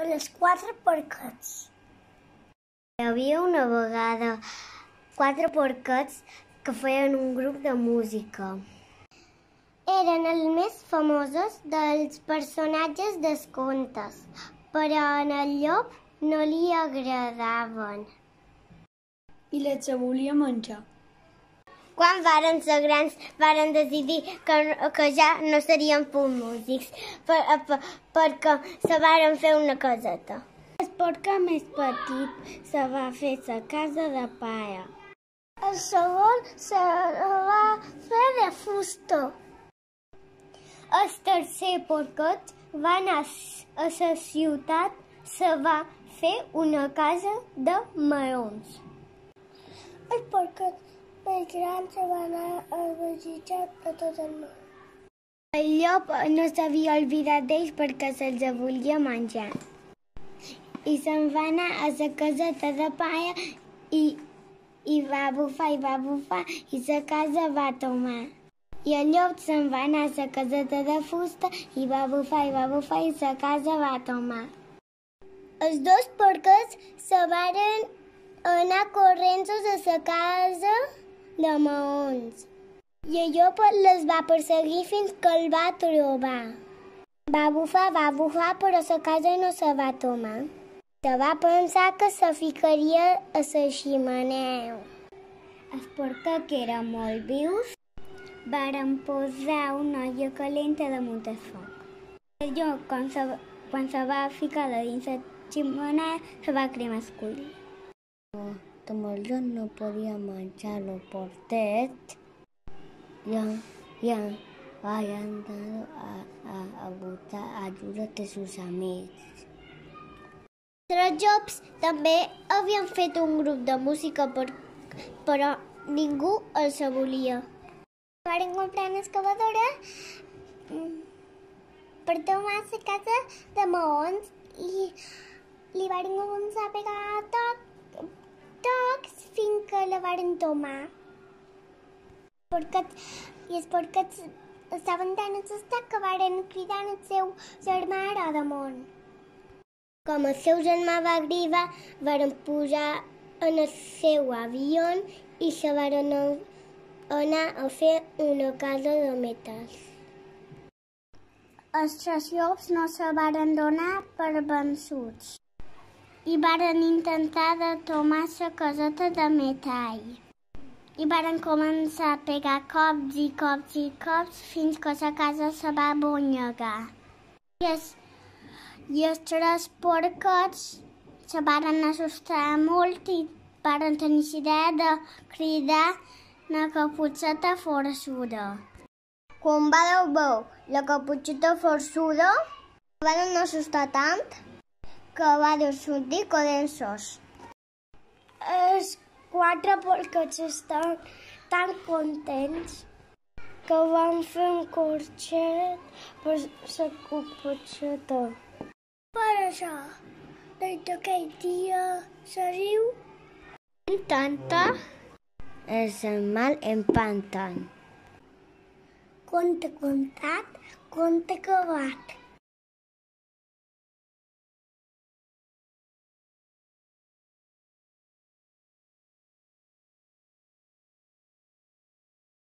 en els quatre porquets. Hi havia una vegada quatre porquets que feien un grup de música. Eren els més famosos dels personatges dels contes, però en el llop no li agradaven. I les volia menjar. Quan varen ser grans, varen decidir que, que ja no serien músics, per, per, perquè se varen fer una caseta. El porca més petit se va fer sa casa de paia. El segon se va fer de fusta. El tercer porquet va anar a la ciutat, se va fer una casa de maons. El porquet gran se va anar a visitar a tot el món. El llop no s'havia oblidat d'ells perquè se'ls volia menjar. I se'n va anar a la caseta de paia i, i va bufar i va bufar i la casa va tomar. I el llop se'n va anar a la caseta de fusta i va bufar i va bufar i la casa va tomar. Els dos porquets se varen anar corrents a la casa de maons. I llop les va perseguir fins que el va trobar. Va bufar, va bufar, però la casa no se va tomar. Se va pensar que se ficaria a la ximenea. Els porquets, que eren molt vius, varen posar una olla calenta damunt el foc. Llop, quan se, quan se va ficar a dins la ximenea, se va cremar el cull. Como el no podia menjar el portet, ya, ya habían dado a, a, a buscar ayuda de sus amigos. Tres llops també havien fet un grup de música, per, però ningú els volia. Varen comprar una excavadora per tomar la casa de maons i li varen començar a pegar tocs la varen tomar. Porquet, I els porquets estaven tan assustats que varen cridar el seu germà Rodamont. Com el seu germà va arribar, varen pujar en el seu avió i se varen anar a fer una casa de metals. Els tres llops no se varen donar per vençuts i varen intentar de tomar la caseta de metall. I varen començar a pegar cops i cops i cops fins que la casa se va bonyegar. I els i els tres porquets se varen assustar molt i varen tenir idea de cridar la caputxeta forçuda. Quan va veu la caputxeta forçuda, van assustar tant que va sortir codensos. Els quatre porquets estan tan contents que van fer un corxet per la caputxeta. Per això, des d'aquell dia se riu. Tanta és el mal empantant. Conte contat, conte acabat.